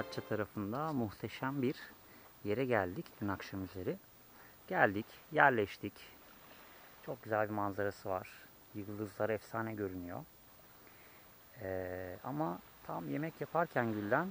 Datça tarafında muhteşem bir yere geldik dün akşam üzeri. Geldik, yerleştik. Çok güzel bir manzarası var. Yıldızlar efsane görünüyor. Ee, ama tam yemek yaparken Gülden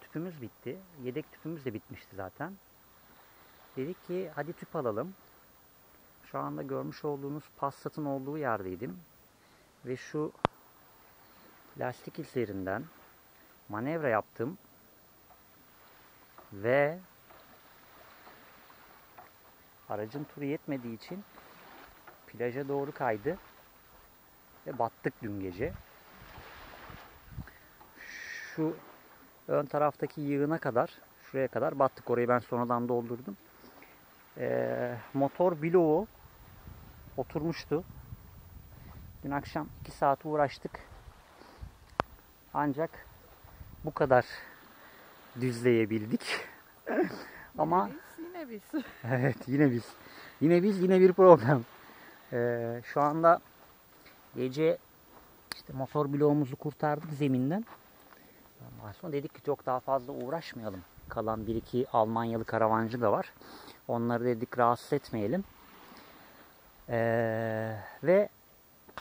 tüpümüz bitti. Yedek tüpümüz de bitmişti zaten. Dedik ki hadi tüp alalım. Şu anda görmüş olduğunuz Passat'ın olduğu yerdeydim. Ve şu lastik izlerinden manevra yaptım. Ve aracın turu yetmediği için plaja doğru kaydı. Ve battık dün gece. Şu ön taraftaki yığına kadar, şuraya kadar battık. Orayı ben sonradan doldurdum. Ee, motor bloğu oturmuştu. Dün akşam 2 saat uğraştık. Ancak bu kadar düzleyebildik. Ama Biz yine biz. evet yine biz. Yine biz yine bir problem. Ee, şu anda gece işte motor bloğumuzu kurtardık zeminden. Ondan sonra dedik ki çok daha fazla uğraşmayalım. Kalan bir iki Almanyalı karavancı da var. Onları dedik rahatsız etmeyelim. Ee, ve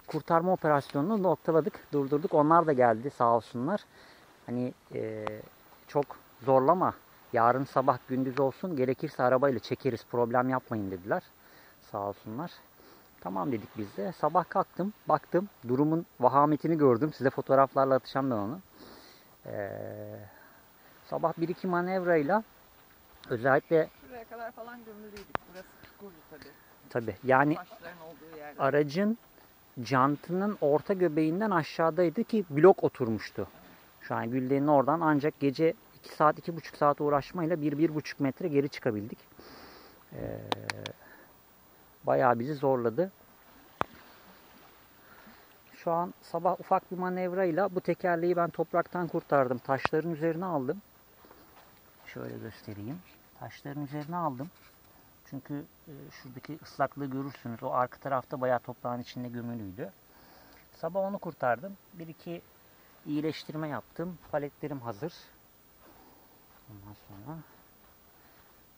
kurtarma operasyonunu noktaladık, durdurduk. Onlar da geldi sağ olsunlar. Hani e, çok zorlama. Yarın sabah gündüz olsun. Gerekirse arabayla çekeriz. Problem yapmayın dediler. Sağ olsunlar. Tamam dedik biz de. Sabah kalktım. Baktım. Durumun vahametini gördüm. Size fotoğraflarla atacağım ben onu. Ee, sabah bir iki manevrayla özellikle Şuraya kadar falan gömülüydük. Burası çukurdu tabii. tabi yani Taşların olduğu yer. aracın jantının orta göbeğinden aşağıdaydı ki blok oturmuştu. Şu an Gülden'in oradan ancak gece 2 saat 2,5 saat uğraşmayla 1-1,5 metre geri çıkabildik. Ee, bayağı bizi zorladı. Şu an sabah ufak bir manevrayla bu tekerleği ben topraktan kurtardım. Taşların üzerine aldım. Şöyle göstereyim. Taşların üzerine aldım. Çünkü e, şuradaki ıslaklığı görürsünüz. O arka tarafta bayağı toprağın içinde gömülüydü. Sabah onu kurtardım. Bir iki iyileştirme yaptım. Paletlerim hazır. Ondan sonra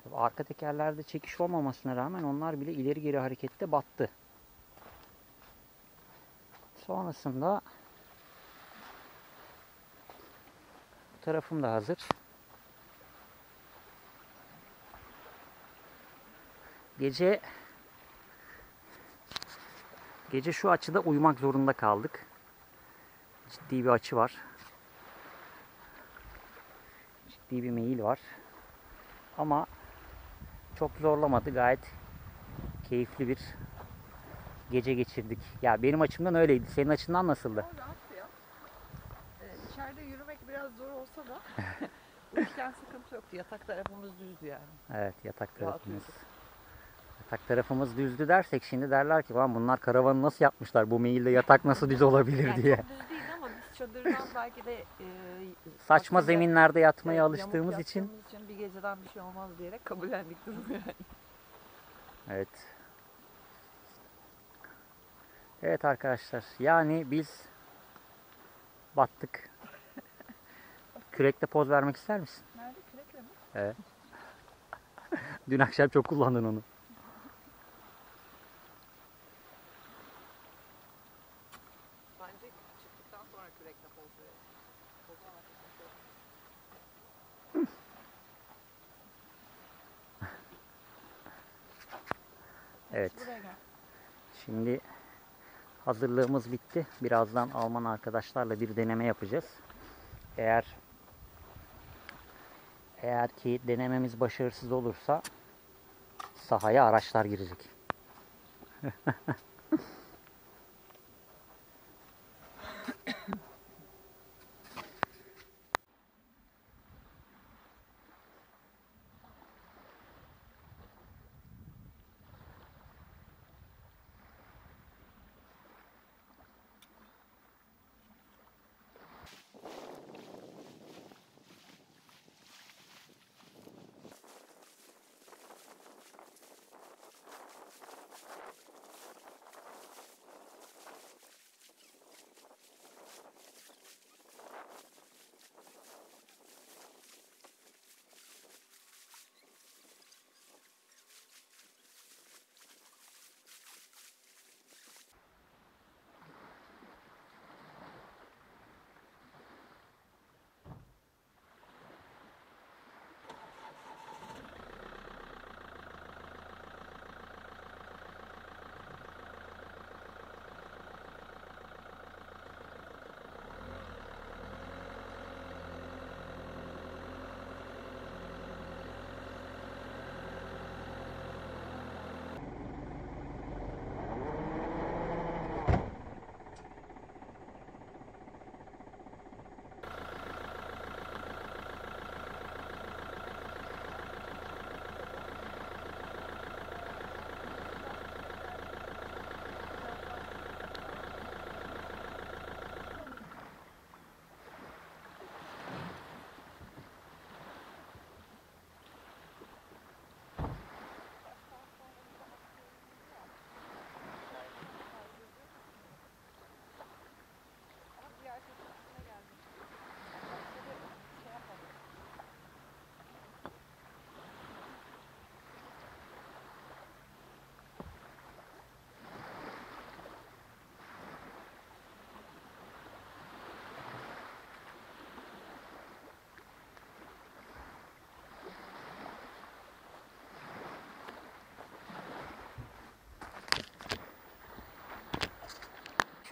tabii arka tekerlerde çekiş olmamasına rağmen onlar bile ileri geri harekette battı. Sonrasında bu tarafım da hazır. Gece gece şu açıda uyumak zorunda kaldık. Ciddi bir açı var. Ciddi bir meyil var. Ama çok zorlamadı. Gayet keyifli bir gece geçirdik. Ya benim açımdan öyleydi. Senin açından nasıldı? Ee, içeride yürümek biraz zor olsa da uyurken sıkıntı yoktu. Yatak tarafımız düzdü yani. Evet yatak tarafımız. Yatak tarafımız düzdü dersek şimdi derler ki "Lan bunlar karavanı nasıl yapmışlar? Bu meyilde yatak nasıl düz olabilir Yani diye. düz biz çadırdan belki de e, Saçma aslında, zeminlerde yatmaya yamuk alıştığımız için. için bir geceden bir şey olmaz diyerek kabullendik durumu yani. Evet. Evet arkadaşlar. Yani biz battık. Kürekle poz vermek ister misin? Nerede kürekle mi? Evet. Dün akşam çok kullandın onu. Bence çıktıktan sonra kürekle poz verelim. O zaman sıkıntı yok. Evet. Şimdi hazırlığımız bitti. Birazdan Alman arkadaşlarla bir deneme yapacağız. Eğer eğer ki denememiz başarısız olursa sahaya araçlar girecek.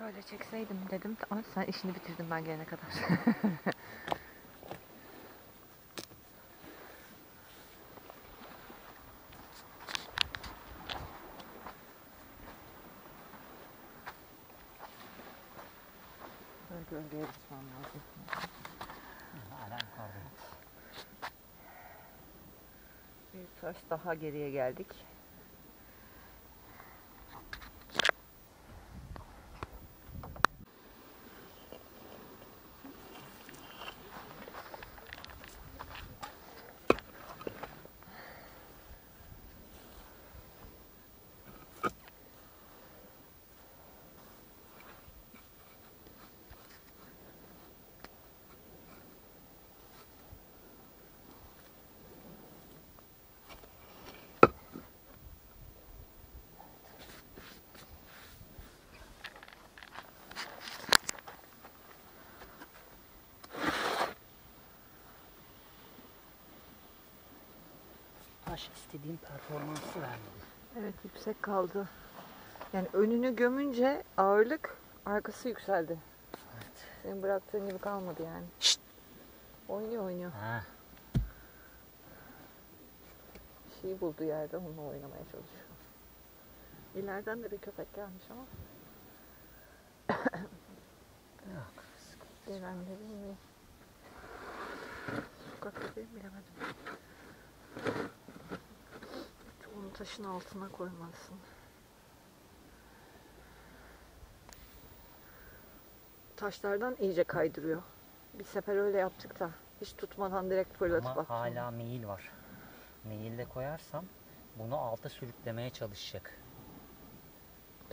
şöyle çekseydim dedim ama sen işini bitirdin ben gelene kadar. Böyle gölgeye tutmam lazım. Hala yukarıda. Bir taş daha geriye geldik. Taş istediğim performansı vermedi. Evet yüksek kaldı. Yani önünü gömünce ağırlık arkası yükseldi. Evet. Senin bıraktığın gibi kalmadı yani. Şşt! Oynuyor oynuyor. Ha, Bir şeyi buldu yerde onunla oynamaya çalışıyor. İleriden de bir köpek gelmiş ama yok. gelenlerin mi? Sokak köpeği bilemedim. Taşın altına koymalısın. Taşlardan iyice kaydırıyor. Bir sefer öyle yaptık da hiç tutmadan direkt fırlatıp Ama attım. hala meyil var. Meyilde koyarsam bunu alta sürüklemeye çalışacak.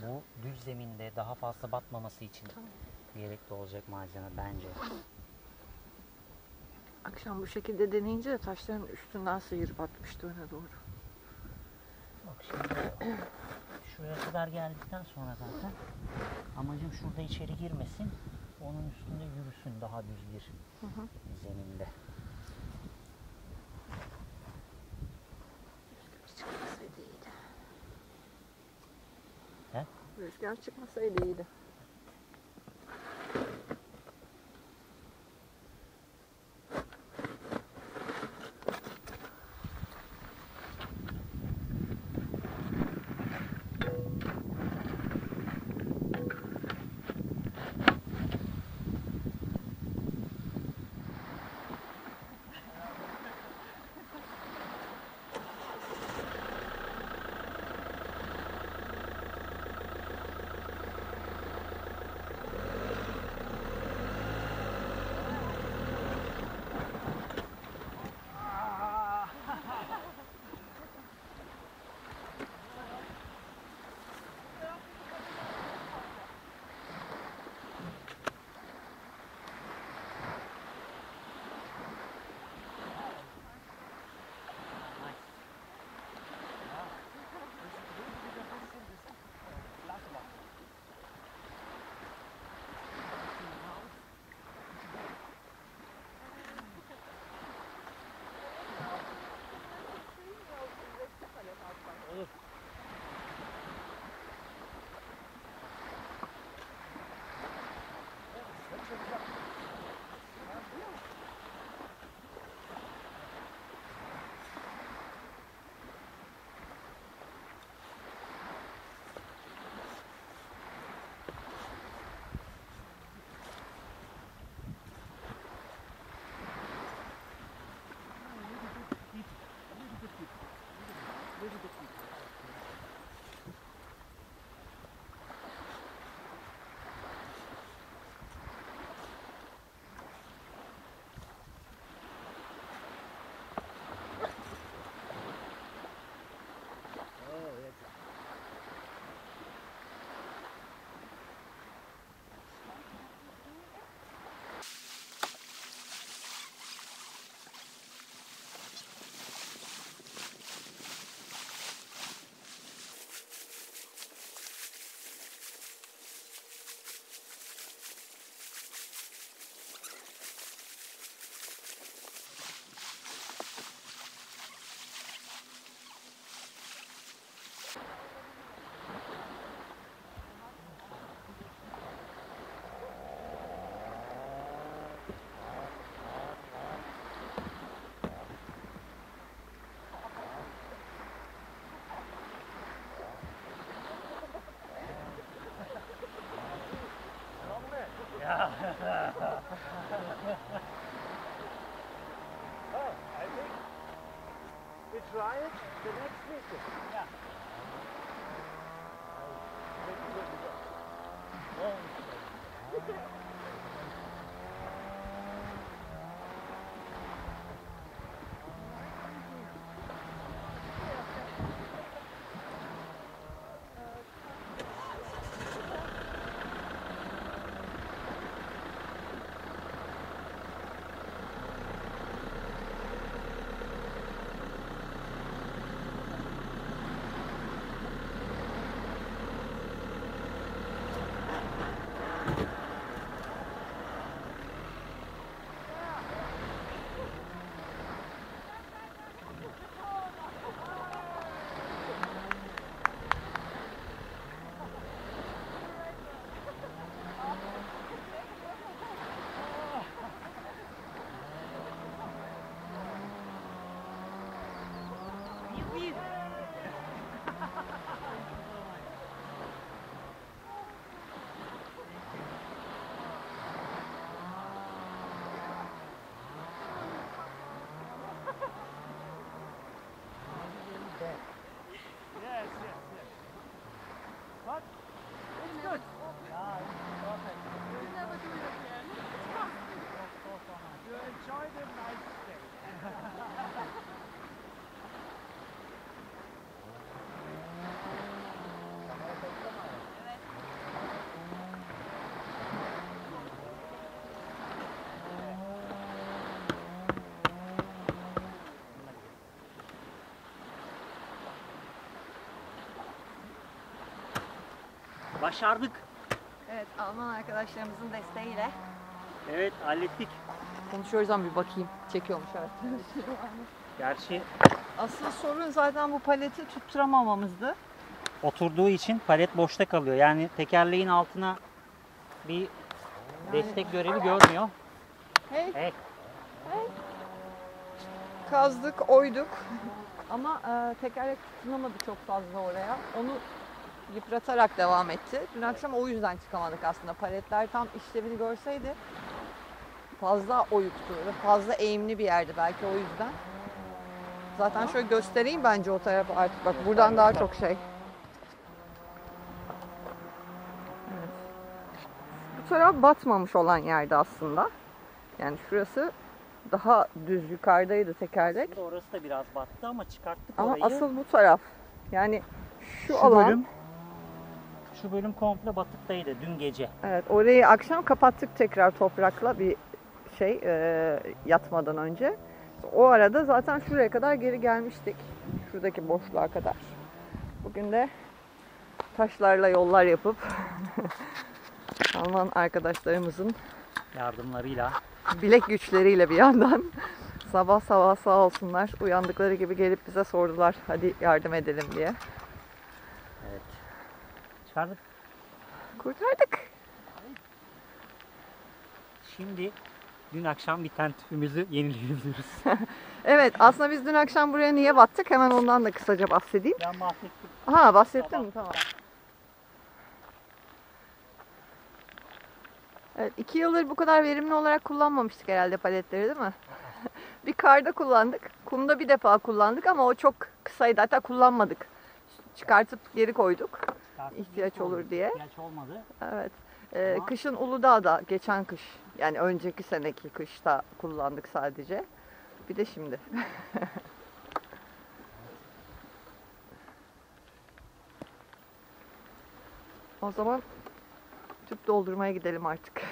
Bu düz zeminde daha fazla batmaması için Tamam. gerekli olacak malzeme bence. Akşam bu şekilde deneyince de taşların üstünden sıyırıp atmıştı öne doğru. Bak şimdi şuraya kadar geldikten sonra zaten amacım şurada içeri girmesin. Onun üstünde yürüsün daha düz bir Hı hı. zeminde. Çıkmasaydı iyiydi. He? Rüzgar çıkmasaydı iyiydi. Oh, I think we try it the next visit. Yeah. Yes, Başardık. Evet Alman arkadaşlarımızın desteğiyle Evet hallettik. konuşuyoruz ama bir bakayım. Çekiyormuş evet. Gerçi Asıl sorun zaten bu paleti tutturamamamızdı. oturduğu için palet boşta kalıyor. Yani tekerleğin altına bir destek görevi görmüyor. Hey Evet. kazdık, oyduk. Ama e, tekerlek tutunamadı çok fazla oraya. Onu yıpratarak devam etti. Dün akşam o yüzden çıkamadık aslında. Paletler tam işlevini görseydi fazla oyuktu ve fazla eğimli bir yerdi belki o yüzden. Zaten şöyle göstereyim bence o tarafı artık. Bak buradan daha çok şey. Evet. Bu taraf batmamış olan yerde aslında. Yani şurası daha düz yukarıdaydı tekerlek. Şimdi orası da biraz battı ama çıkarttık Ama orayı. asıl bu taraf. Yani şu, şu alan. bölüm şu bölüm komple batıktaydı dün gece. Evet, orayı akşam kapattık tekrar toprakla bir şey e, yatmadan önce. O arada zaten şuraya kadar geri gelmiştik. Şuradaki boşluğa kadar. Bugün de taşlarla yollar yapıp Alman arkadaşlarımızın Yardımlarıyla bilek güçleriyle bir yandan sabah sabah sağ olsunlar uyandıkları gibi gelip bize sordular hadi yardım edelim diye. evet. Çıkardık. Kurtardık. Şimdi dün akşam biten tüpümüzü yenileyebiliriz. Evet aslında biz dün akşam buraya niye battık hemen ondan da kısaca bahsedeyim. ben bahsettim. Ha bahsettin Tamam. mi? Tamam. Evet, iki yıldır bu kadar verimli olarak kullanmamıştık herhalde paletleri değil mi? bir karda kullandık. Kumda bir defa kullandık ama o çok kısaydı. Hatta kullanmadık. Çıkartıp geri koyduk. İhtiyaç olur diye. İhtiyaç olmadı. Evet. Ee, Ama- kışın Uludağ'da geçen kış yani önceki seneki kışta kullandık sadece. Bir de şimdi. o zaman tüp doldurmaya gidelim artık.